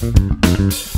Mm-hmm.